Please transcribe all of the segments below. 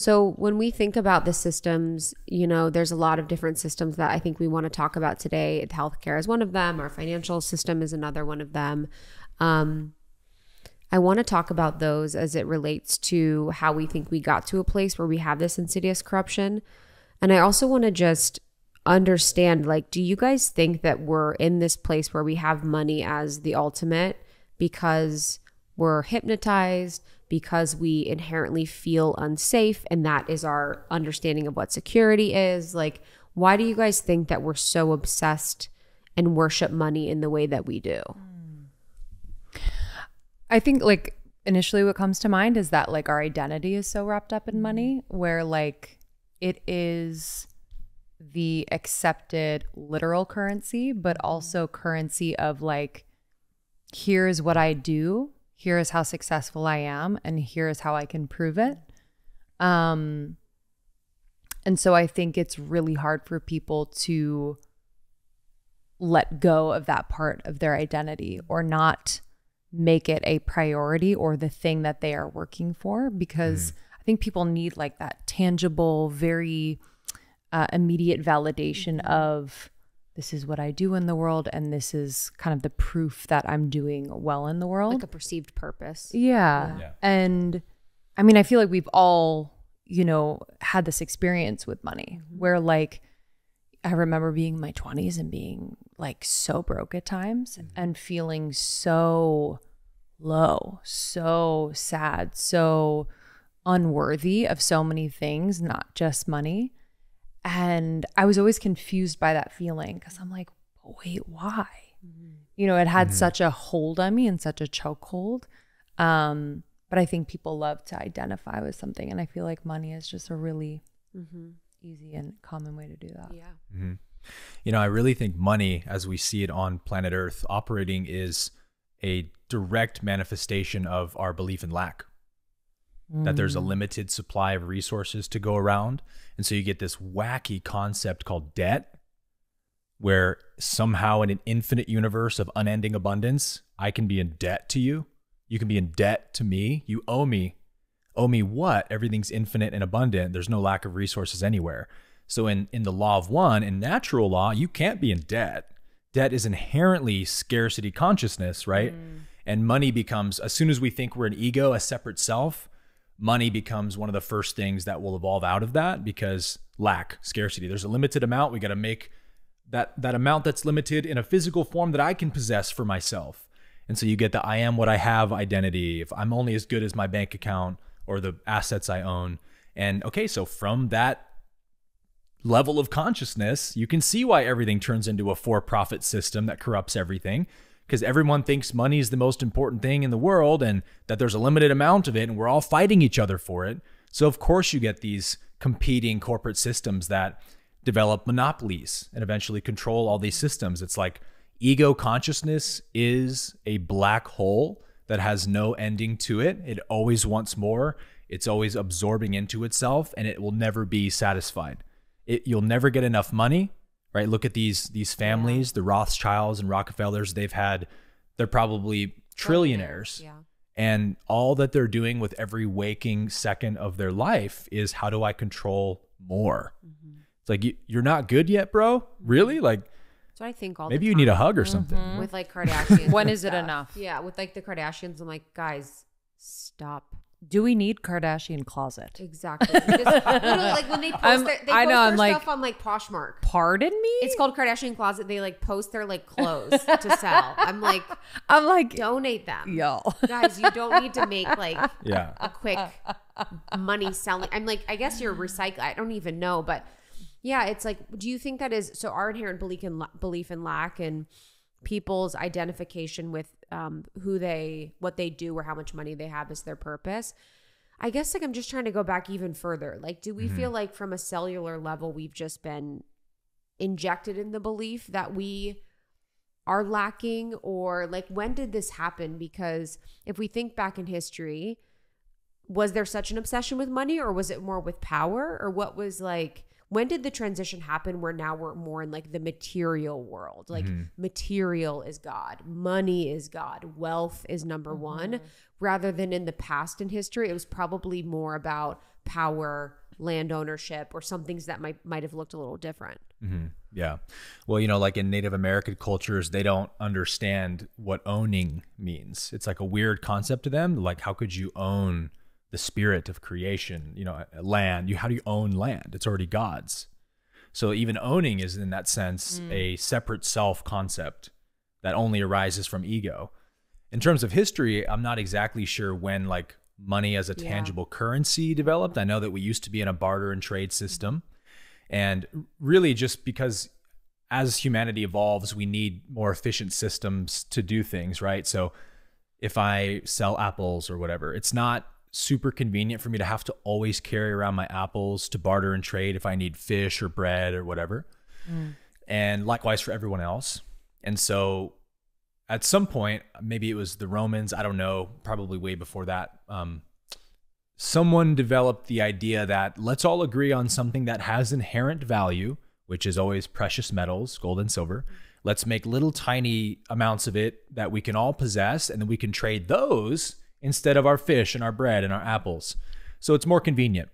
So when we think about the systems, you know, there's a lot of different systems that I think we want to talk about today. Healthcare is one of them. Our financial system is another one of them. Um, I want to talk about those as it relates to how we think we got to a place where we have this insidious corruption. And I also want to just understand like, do you guys think that we're in this place where we have money as the ultimate because we're hypnotized, because we inherently feel unsafe, and that is our understanding of what security is? Like, why do you guys think that we're so obsessed and worship money in the way that we do? I think like initially what comes to mind is that like our identity is so wrapped up in mm-hmm. money where like it is the accepted literal currency but mm-hmm. also currency of like here's what I do, here is how successful I am and here is how I can prove it. Um and so I think it's really hard for people to let go of that part of their identity or not make it a priority or the thing that they are working for because I think people need like that tangible, very uh, immediate validation of this is what I do in the world and this is kind of the proof that I'm doing well in the world. Like a perceived purpose. Yeah. Yeah. And I mean, I feel like we've all, you know, had this experience with money mm-hmm. where like I remember being in my 20s and being like so broke at times mm-hmm. and feeling so low, so sad, so unworthy of so many things, not just money. And I was always confused by that feeling because I'm like, wait, why? You know, it had such a hold on me and such a chokehold. Um, but I think people love to identify with something. And I feel like money is just a really mm-hmm. easy and common way to do that. Yeah. You know, I really think money, as we see it on planet Earth operating, is a direct manifestation of our belief in lack. That there's a mm. limited supply of resources to go around. And so you get this wacky concept called debt, where somehow in an infinite universe of unending abundance, I can be in debt to you. You can be in debt to me. You owe me. Owe me what? Everything's infinite and abundant. There's no lack of resources anywhere. So in, in the law of one, in natural law, you can't be in debt. Debt is inherently scarcity consciousness, right? Mm. And money becomes, as soon as we think we're an ego, a separate self, money becomes one of the first things that will evolve out of that because lack, scarcity. There's a limited amount. We got to make that that amount that's limited in a physical form that I can possess for myself. And so you get the I am what I have identity. If I'm only as good as my bank account or the assets I own. And okay, so from that level of consciousness, you can see why everything turns into a for-profit system that corrupts everything because everyone thinks money is the most important thing in the world and that there's a limited amount of it and we're all fighting each other for it. So of course you get these competing corporate systems that develop monopolies and eventually control all these systems. It's like ego consciousness is a black hole that has no ending to it. It always wants more. It's always absorbing into itself and it will never be satisfied. It, you'll never get enough money, right? Look at these these families, the Rothschilds and Rockefellers, they've had they're probably trillionaires. Yeah. And all that they're doing with every waking second of their life is how do I control more? Mm-hmm. It's like you, you're not good yet, bro. Really? Like That's what I think all maybe the you time. need a hug or something. Mm-hmm. with like Kardashians. when is it enough? Yeah, with like the Kardashians, I'm like, guys, stop. Do we need Kardashian closet? Exactly. Because like when they post I'm- their, they I post know, their I'm like- stuff on like Poshmark. Pardon me? It's called Kardashian Closet. They like post their like clothes to sell. I'm like, I'm like, donate them, y'all. guys. You don't need to make like Yeah. a quick money selling. I'm like, I guess you're recycling. I don't even know, but yeah, it's like, do you think that is so? Our inherent belief in belief in lack and people's identification with um, who they, what they do, or how much money they have is their purpose. I guess like I'm just trying to go back even further. Like, do we feel like from a cellular level we've just been injected in the belief that we are lacking or like when did this happen because if we think back in history was there such an obsession with money or was it more with power or what was like when did the transition happen where now we're more in like the material world like mm-hmm. material is god money is god wealth is number mm-hmm. one rather than in the past in history. It was probably more about power, land ownership, or some things that might might have looked a little different. Mm-hmm. Yeah. Well, you know, like in Native American cultures, they don't understand what owning means. It's like a weird concept to them. Like, how could you own the spirit of creation? You know, land. You how do you own land? It's already God's. So even owning is in that sense mm. a separate self concept that only arises from ego. In terms of history, I'm not exactly sure when like money as a Yeah. tangible currency developed. I know that we used to be in a barter and trade mm-hmm. system. And really, just because as humanity evolves, we need more efficient systems to do things, right? So if I sell apples or whatever, it's not super convenient for me to have to always carry around my apples to barter and trade if I need fish or bread or whatever. And likewise for everyone else. And so at some point, maybe it was the Romans, I don't know, probably way before that. Um, someone developed the idea that let's all agree on something that has inherent value, which is always precious metals, gold and silver. Let's make little tiny amounts of it that we can all possess, and then we can trade those instead of our fish and our bread and our apples. So it's more convenient.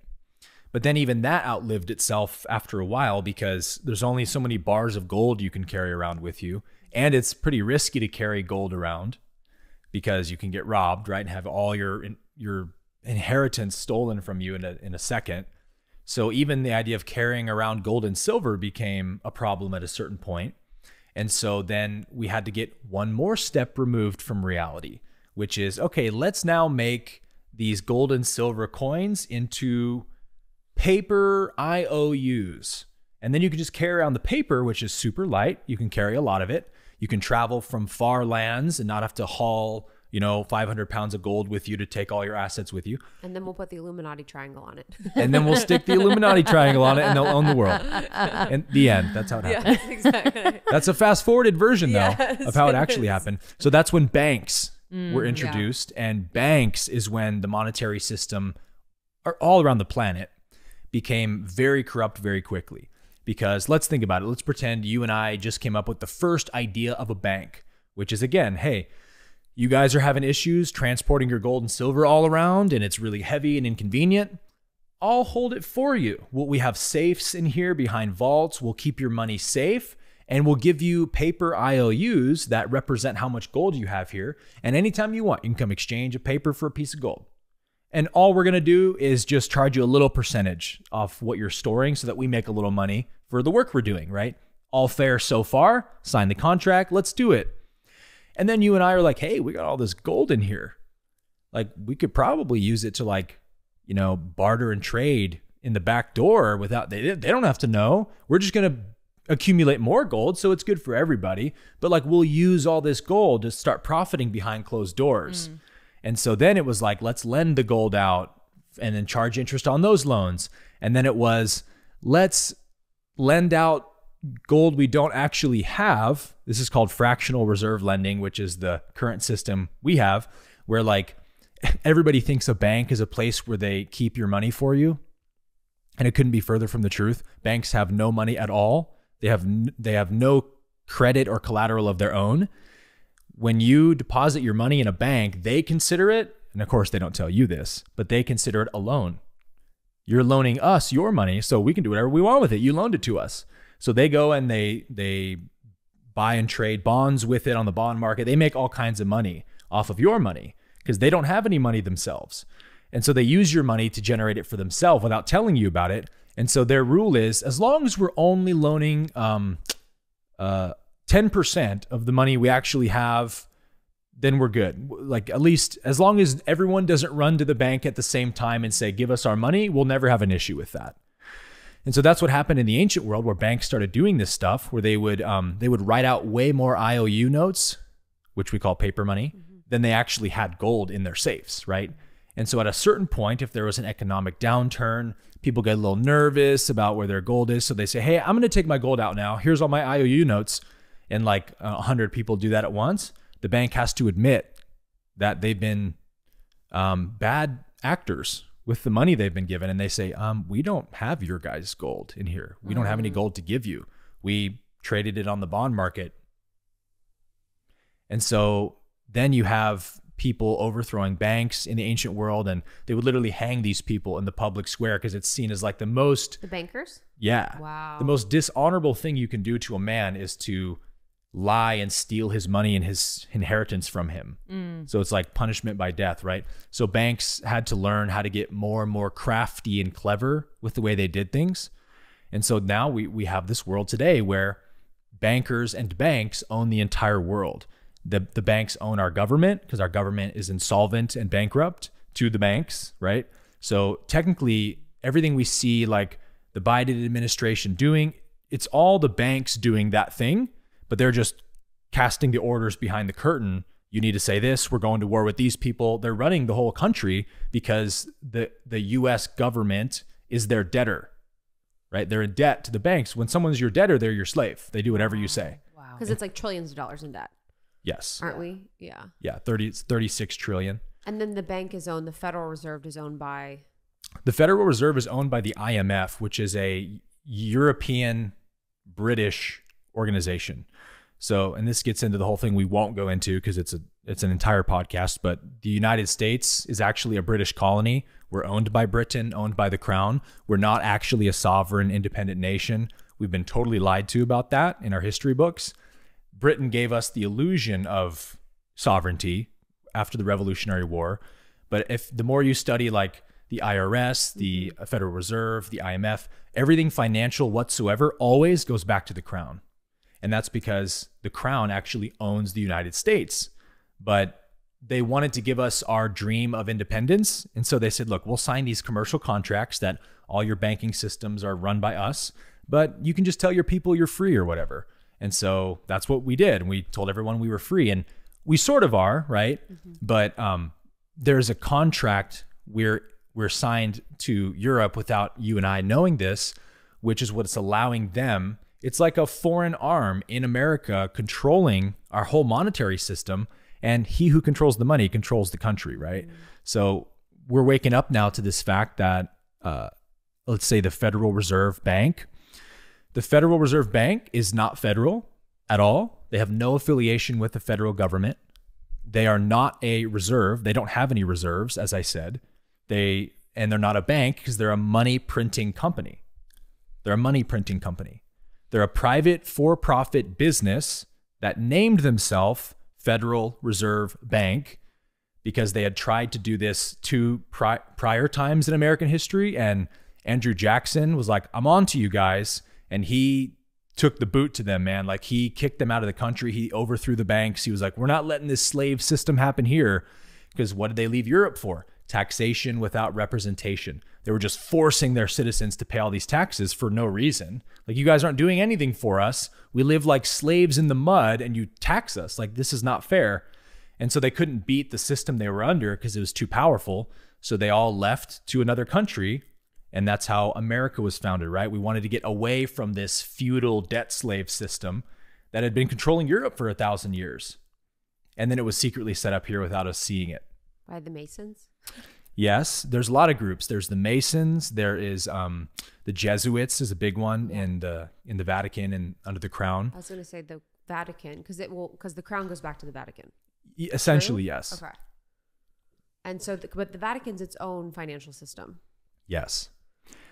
But then even that outlived itself after a while because there's only so many bars of gold you can carry around with you. And it's pretty risky to carry gold around because you can get robbed, right? And have all your your inheritance stolen from you in a in a second. So even the idea of carrying around gold and silver became a problem at a certain point. And so then we had to get one more step removed from reality, which is okay, let's now make these gold and silver coins into paper IOUs. And then you can just carry around the paper, which is super light. You can carry a lot of it. You can travel from far lands and not have to haul, you know, 500 pounds of gold with you to take all your assets with you. And then we'll put the Illuminati triangle on it. And then we'll stick the Illuminati triangle on it and they'll own the world. And the end. That's how it happened. exactly. That's a fast forwarded version, though, Yes, of how it it actually is. happened. So that's when banks Mm, were introduced, and banks is when the monetary system, all around the planet, became very corrupt very quickly. Because let's think about it. Let's pretend you and I just came up with the first idea of a bank, which is again, hey, you guys are having issues transporting your gold and silver all around, and it's really heavy and inconvenient. I'll hold it for you. We have safes in here behind vaults. We'll keep your money safe and we'll give you paper IOUs that represent how much gold you have here. And anytime you want, you can come exchange a paper for a piece of gold. And all we're going to do is just charge you a little percentage off what you're storing so that we make a little money for the work we're doing, right? All fair so far. Sign the contract. Let's do it. And then you and I are like, hey, we got all this gold in here. Like, we could probably use it to, like, you know, barter and trade in the back door without, they, they don't have to know. We're just going to accumulate more gold. So it's good for everybody. But, like, we'll use all this gold to start profiting behind closed doors. Mm. And so then it was like, let's lend the gold out and then charge interest on those loans. And then it was, let's lend out gold we don't actually have. This is called fractional reserve lending, which is the current system we have, where like everybody thinks a bank is a place where they keep your money for you. And it couldn't be further from the truth. Banks have no money at all. They have they have no credit or collateral of their own. When you deposit your money in a bank, they consider it, and of course they don't tell you this, but they consider it a loan. You're loaning us your money, so we can do whatever we want with it. You loaned it to us. So they go and they they buy and trade bonds with it on the bond market. They make all kinds of money off of your money because they don't have any money themselves. And so they use your money to generate it for themselves without telling you about it. And so their rule is as long as we're only loaning um, uh, 10% of the money we actually have, then we're good. Like at least as long as everyone doesn't run to the bank at the same time and say, give us our money, we'll never have an issue with that. And so that's what happened in the ancient world where banks started doing this stuff where they would um, they would write out way more IOU notes, which we call paper money, than they actually had gold in their safes, right? And so at a certain point, if there was an economic downturn, people get a little nervous about where their gold is. So they say, hey, I'm going to take my gold out now. Here's all my IOU notes. And like a 100 people do that at once. The bank has to admit that they've been um, bad actors with the money they've been given. And they say, um, we don't have your guys' gold in here. We don't have any gold to give you. We traded it on the bond market. And so then you have people overthrowing banks in the ancient world, and they would literally hang these people in the public square because it's seen as like the most The bankers? yeah. Wow. The most dishonorable thing you can do to a man is to lie and steal his money and his inheritance from him. Mm. So it's like punishment by death, right? So banks had to learn how to get more and more crafty and clever with the way they did things. And so now we, we have this world today where bankers and banks own the entire world. The, the banks own our government because our government is insolvent and bankrupt to the banks, right? So technically, everything we see, like the Biden administration doing, it's all the banks doing that thing, but they're just casting the orders behind the curtain. You need to say this. We're going to war with these people. They're running the whole country because the the U.S. government is their debtor, right? They're in debt to the banks. When someone's your debtor, they're your slave. They do whatever you say. Wow. Because it's like trillions of dollars in debt, Yes. aren't we? Yeah. Yeah. 30, 36 trillion. And then the bank is owned, the Federal Reserve is owned by. The Federal Reserve is owned by the IMF, which is a European British organization. So, and this gets into the whole thing we won't go into because it's a it's an entire podcast, but the United States is actually a British colony. We're owned by Britain, owned by the crown. We're not actually a sovereign independent nation. We've been totally lied to about that in our history books. Britain gave us the illusion of sovereignty after the Revolutionary War. But if the more you study like the IRS, the mm-hmm. Federal Reserve, the IMF, everything financial whatsoever always goes back to the crown. And that's because the crown actually owns the United States. But they wanted to give us our dream of independence. And so they said, look, we'll sign these commercial contracts that all your banking systems are run by us, but you can just tell your people you're free or whatever. And so that's what we did. And we told everyone we were free. And we sort of are, right? But um, there's a contract where we're signed to Europe without you and I knowing this, which is what's allowing them. It's like a foreign arm in America controlling our whole monetary system. And he who controls the money controls the country, right? So we're waking up now to this fact that, uh, let's say, the Federal Reserve Bank, the Federal Reserve Bank is not federal at all. They have no affiliation with the federal government. They are not a reserve. They don't have any reserves, as I said. They and they're not a bank because they're a money printing company. They're a money printing company. They're a private for-profit business that named themselves Federal Reserve Bank because they had tried to do this two pri- prior times in American history. And Andrew Jackson was like, I'm on to you guys. And he took the boot to them, man. Like he kicked them out of the country. He overthrew the banks. He was like, we're not letting this slave system happen here. Because what did they leave Europe for? Taxation without representation. They were just forcing their citizens to pay all these taxes for no reason. Like, you guys aren't doing anything for us. We live like slaves in the mud and you tax us. Like, this is not fair. And so they couldn't beat the system they were under because it was too powerful. So they all left to another country. And that's how America was founded, right? We wanted to get away from this feudal debt slave system that had been controlling Europe for a thousand years. And then it was secretly set up here without us seeing it. By the Masons? Yes, there's a lot of groups. There's the Masons. There is um, the Jesuits is a big one in the in the Vatican and under the Crown. I was going to say the Vatican because it will because the crown goes back to the Vatican. Essentially, yes, Okay. And so, the, but the Vatican's its own financial system. yes.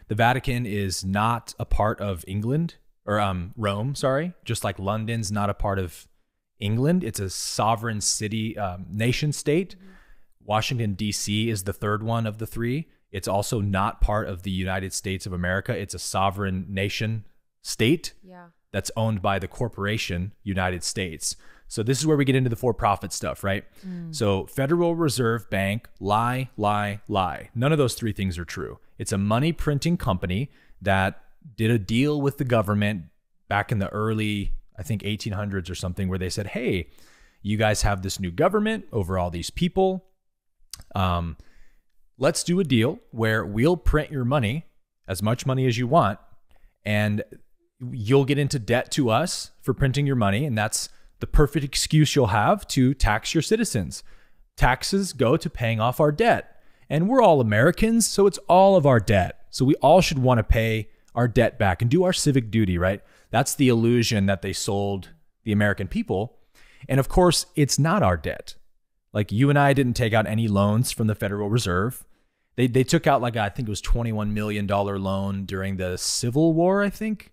The Vatican is not a part of England or um, Rome. Sorry, just like London's not a part of England. It's a sovereign city, um, nation state. Washington D.C. is the third one of the three. It's also not part of the United States of America. It's a sovereign nation state. Yeah. that's owned by the corporation United States. So this is where we get into the for-profit stuff, right? So Federal Reserve Bank, lie, lie, lie. None of those three things are true. It's a money printing company that did a deal with the government back in the early, I think 1800s or something where they said, "Hey, you guys have this new government over all these people. Um, let's do a deal where we'll print your money, as much money as you want, and you'll get into debt to us for printing your money. And that's the perfect excuse you'll have to tax your citizens. Taxes go to paying off our debt. And we're all Americans, so it's all of our debt. So we all should want to pay our debt back and do our civic duty, right? That's the illusion that they sold the American people. And of course, it's not our debt. Like you and I didn't take out any loans from the Federal Reserve. They they took out like I think it was 21 million dollar loan during the Civil War, I think,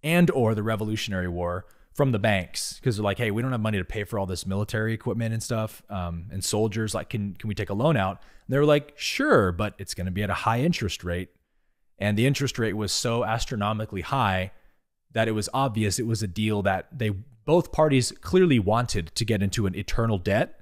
and or the Revolutionary War from the banks because they're like, hey, we don't have money to pay for all this military equipment and stuff, um, and soldiers. Like, can can we take a loan out? And they were like, sure, but it's going to be at a high interest rate, and the interest rate was so astronomically high that it was obvious it was a deal that they both parties clearly wanted to get into an eternal debt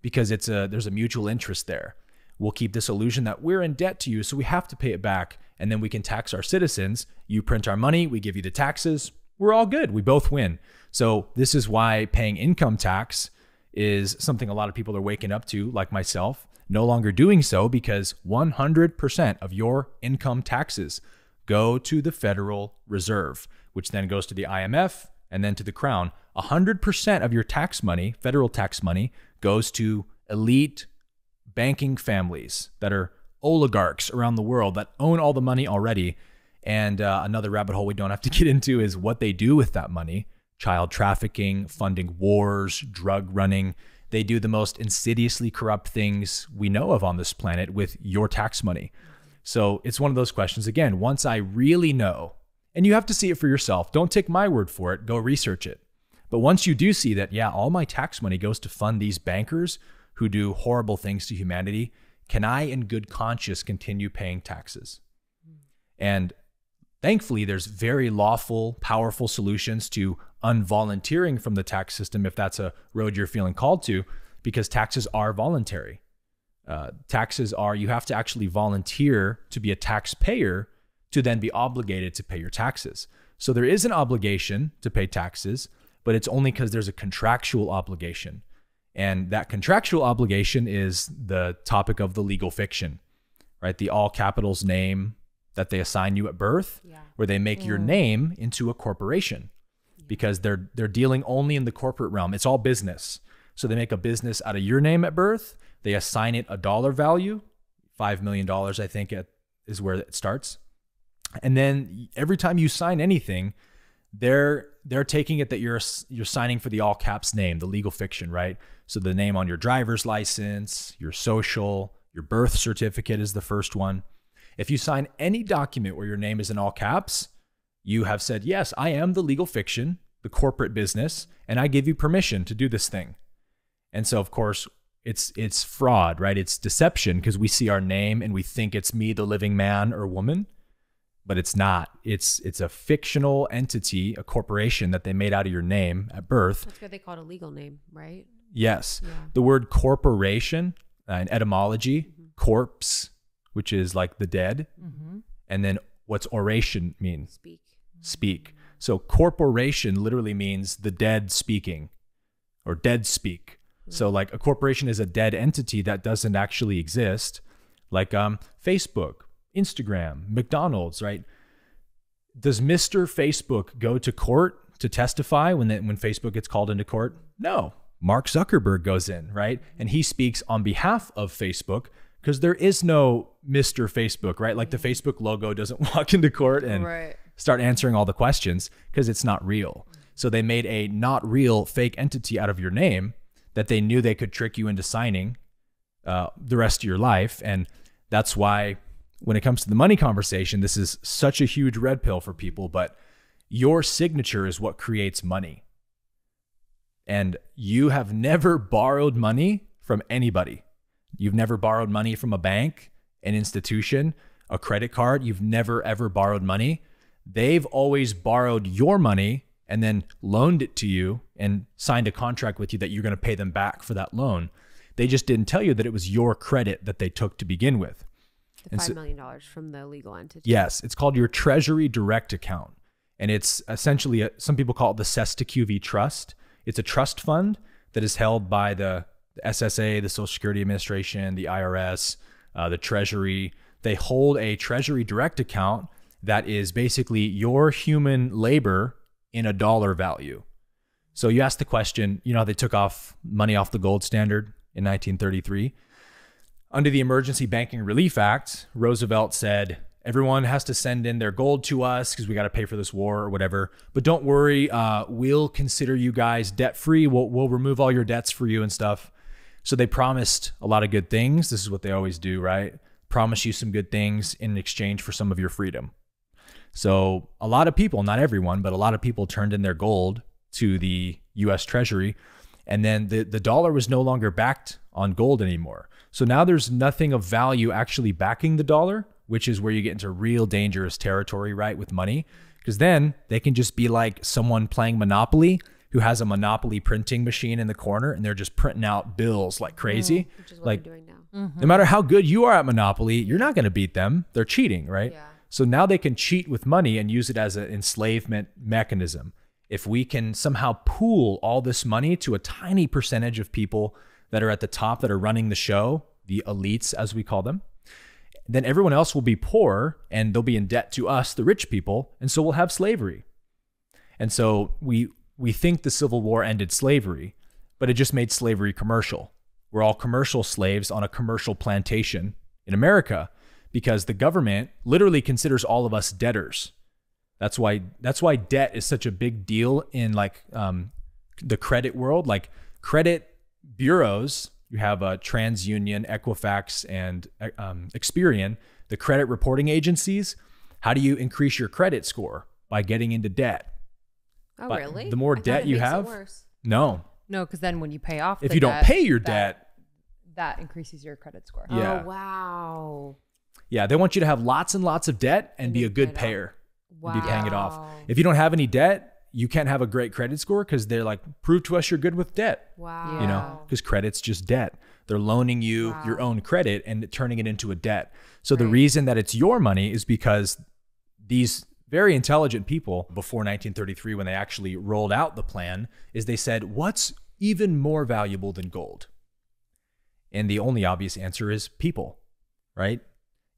because it's a there's a mutual interest there. We'll keep this illusion that we're in debt to you, so we have to pay it back, and then we can tax our citizens. You print our money, we give you the taxes. We're all good. We both win. So this is why paying income tax is something a lot of people are waking up to, like myself, no longer doing so because 100% of your income taxes go to the Federal Reserve, which then goes to the IMF and then to the Crown. 100% of your tax money, federal tax money, goes to elite banking families that are oligarchs around the world that own all the money already. And uh, another rabbit hole we don't have to get into is what they do with that money child trafficking, funding wars, drug running. They do the most insidiously corrupt things we know of on this planet with your tax money. So it's one of those questions. Again, once I really know, and you have to see it for yourself, don't take my word for it, go research it. But once you do see that, yeah, all my tax money goes to fund these bankers who do horrible things to humanity, can I, in good conscience, continue paying taxes? And thankfully, there's very lawful, powerful solutions to unvolunteering from the tax system if that's a road you're feeling called to, because taxes are voluntary. Uh, taxes are, you have to actually volunteer to be a taxpayer to then be obligated to pay your taxes. So there is an obligation to pay taxes, but it's only because there's a contractual obligation. And that contractual obligation is the topic of the legal fiction, right? The all capitals name that they assign you at birth, Yeah. where they make your mm. name into a corporation because they're they're dealing only in the corporate realm. It's all business. So they make a business out of your name at birth. They assign it a dollar value, five million dollars, I think, is where it starts. And then every time you sign anything, they're they're taking it that you're you're signing for the all caps name, the legal fiction, right? So the name on your driver's license, your social, your birth certificate is the first one. If you sign any document where your name is in all caps, you have said, "Yes, I am the legal fiction, the corporate business, and I give you permission to do this thing." And so of course, it's it's fraud, right? It's deception because we see our name and we think it's me, the living man or woman but it's not. It's it's a fictional entity, a corporation that they made out of your name at birth. That's what they call it a legal name, right? Yes, Yeah. the word corporation uh, in etymology, corpse, which is like the dead, and then what's oration mean? Speak. Speak. So corporation literally means the dead speaking, or dead speak. So like a corporation is a dead entity that doesn't actually exist, like um Facebook, Instagram, McDonald's, right? Does Mr. Facebook go to court to testify when when Facebook gets called into court? No. Mark Zuckerberg goes in, right? And he speaks on behalf of Facebook because there is no Mr. Facebook, right? Like the Facebook logo doesn't walk into court and Right. start answering all the questions because it's not real. So they made a not real fake entity out of your name that they knew they could trick you into signing uh, the rest of your life. And that's why when it comes to the money conversation, this is such a huge red pill for people. But your signature is what creates money. And you have never borrowed money from anybody. You've never borrowed money from a bank, an institution, a credit card. You've never, ever borrowed money. They've always borrowed your money and then loaned it to you and signed a contract with you that you're going to pay them back for that loan. They just didn't tell you that it was your credit that they took to begin with. The five million dollars from the legal entity. Yes, it's called your Treasury Direct account. And it's essentially, a, some people call it the Cestui Que Vie Trust. It's a trust fund that is held by the, the SSA, the Social Security Administration, the IRS, uh, the Treasury. They hold a Treasury Direct account that is basically your human labor in a dollar value. So you ask the question, you know, how they took off money off the gold standard in 1933. Under the Emergency Banking Relief Act, Roosevelt said everyone has to send in their gold to us because we got to pay for this war or whatever. But don't worry, uh, we'll consider you guys debt free. We'll, we'll remove all your debts for you and stuff. So they promised a lot of good things. This is what they always do, right? Promise you some good things in exchange for some of your freedom. So a lot of people, not everyone, but a lot of people turned in their gold to the US Treasury. And then the, the dollar was no longer backed on gold anymore. So now there's nothing of value actually backing the dollar, which is where you get into real dangerous territory, right, with money. Because then they can just be like someone playing Monopoly who has a Monopoly printing machine in the corner and they're just printing out bills like crazy. Mm, which is what like, we're doing now. Mm-hmm. no matter how good you are at Monopoly, you're not going to beat them. They're cheating, right? Yeah. So now they can cheat with money and use it as an enslavement mechanism. If we can somehow pool all this money to a tiny percentage of people that are at the top that are running the show, the elites as we call them, then everyone else will be poor and they'll be in debt to us, the rich people, and so we'll have slavery. And so we we think the Civil War ended slavery, but it just made slavery commercial. We're all commercial slaves on a commercial plantation in America because the government literally considers all of us debtors. That's why that's why debt is such a big deal in like um, the credit world. Like credit bureaus, you have uh, TransUnion, Equifax, and um, Experian, the credit reporting agencies. How do you increase your credit score by getting into debt? Oh, But really? the more I debt it you makes it have- worse. No, No, because then when you pay off, if the you don't debt, pay your that- debt, that increases your credit score. Yeah. Oh, wow. yeah, they want you to have lots and lots of debt and And be a good pay it off. payer. Wow. and be paying it off. If you don't have any debt, you can't have a great credit score because they're like, prove to us you're good with debt. Wow. You know, because credit's just debt. They're loaning you your own credit and turning it into a debt. So the reason that it's your money is because these very intelligent people before 1933, when they actually rolled out the plan, is they said, what's even more valuable than gold? And the only obvious answer is people, right?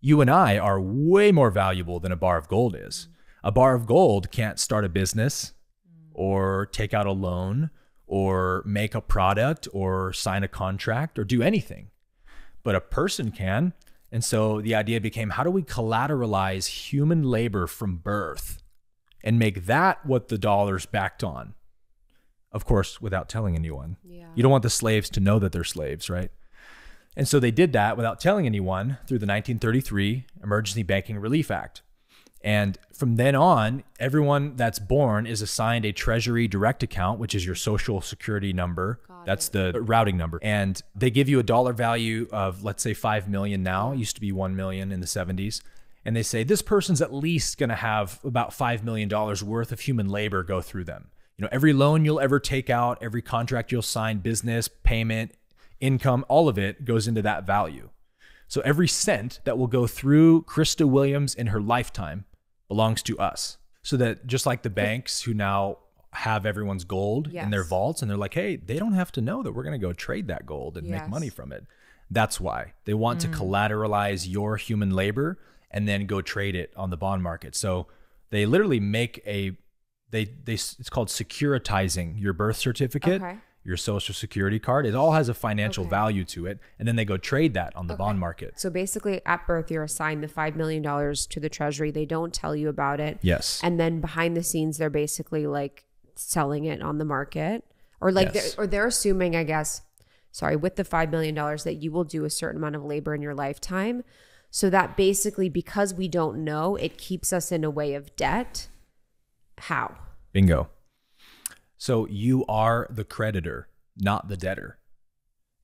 You and I are way more valuable than a bar of gold is. A bar of gold can't start a business or take out a loan or make a product or sign a contract or do anything. But a person can. And so the idea became how do we collateralize human labor from birth and make that what the dollar's backed on? Of course, without telling anyone. Yeah. You don't want the slaves to know that they're slaves, right? And so they did that without telling anyone through the 1933 Emergency Banking Relief Act. And from then on, everyone that's born is assigned a Treasury direct account, which is your social security number. Got that's it. the routing number. And they give you a dollar value of, let's say, 5 million now. It used to be 1 million in the 70s. And they say this person's at least going to have about $5 million worth of human labor go through them. You know, every loan you'll ever take out, every contract you'll sign, business, payment, income, all of it goes into that value. So every cent that will go through Krista Williams in her lifetime belongs to us. So that just like the banks who now have everyone's gold in their vaults and they're like, hey, they don't have to know that we're going to go trade that gold and make money from it. That's why they want to mm. collateralize your human labor and then go trade it on the bond market. So they literally make a they they it's called securitizing your birth certificate, Okay. Your social security card. It all has a financial Okay. value to it, and then they go trade that on the bond market. So basically, at birth, you're assigned the $5 million to the Treasury. They don't tell you about it. Yes. And then behind the scenes, they're basically like selling it on the market. Or like, Yes. they're, or they're assuming, I guess, sorry, with the $5 million that you will do a certain amount of labor in your lifetime. So that basically, because we don't know, it keeps us in a way of debt. How? Bingo. So you are the creditor, not the debtor.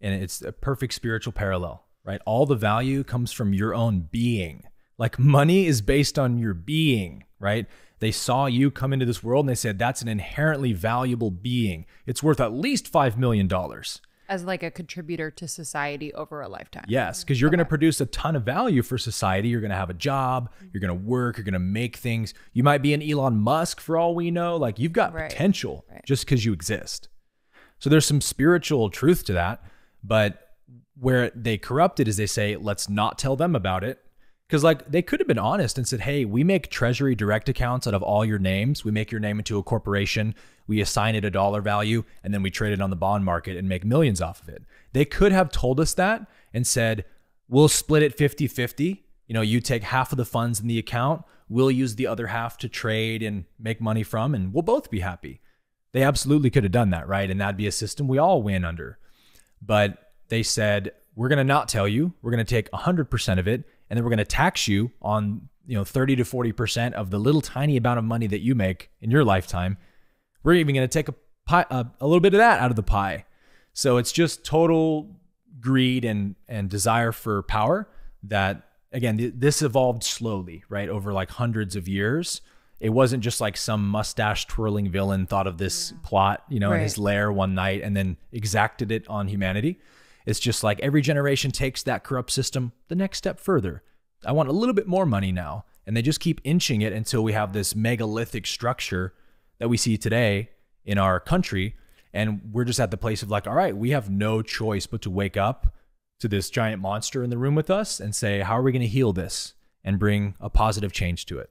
And it's a perfect spiritual parallel, right? All the value comes from your own being. Like money is based on your being, right? They saw you come into this world and they said, that's an inherently valuable being. It's worth at least $5 million. As like a contributor to society over a lifetime. Yes, because you're going to produce a ton of value for society. You're going to have a job. Mm-hmm. You're going to work. You're going to make things. You might be an Elon Musk for all we know. Like you've got Right, potential right. just because you exist. So there's some spiritual truth to that. But where they corrupt it is they say, let's not tell them about it. Because like they could have been honest and said, hey, we make treasury direct accounts out of all your names. We make your name into a corporation. We assign it a dollar value and then we trade it on the bond market and make millions off of it. They could have told us that and said, we'll split it 50 50. You know, you take half of the funds in the account, we'll use the other half to trade and make money from, and we'll both be happy. They absolutely could have done that, right? And that'd be a system we all win under. But they said, we're going to not tell you. We're going to take 100% of it and then we're going to tax you on, you know, 30 to 40% of the little tiny amount of money that you make in your lifetime. We're even going to take a pie, a, a little bit of that out of the pie. So it's just total greed and and desire for power that again th- this evolved slowly, right? Over like hundreds of years. It wasn't just like some mustache twirling villain thought of this plot, you know, in his lair one night and then exacted it on humanity. It's just like every generation takes that corrupt system the next step further. I want a little bit more money now. And they just keep inching it until we have this megalithic structure that we see today in our country. And we're just at the place of like, all right, we have no choice but to wake up to this giant monster in the room with us and say, how are we going to heal this and bring a positive change to it?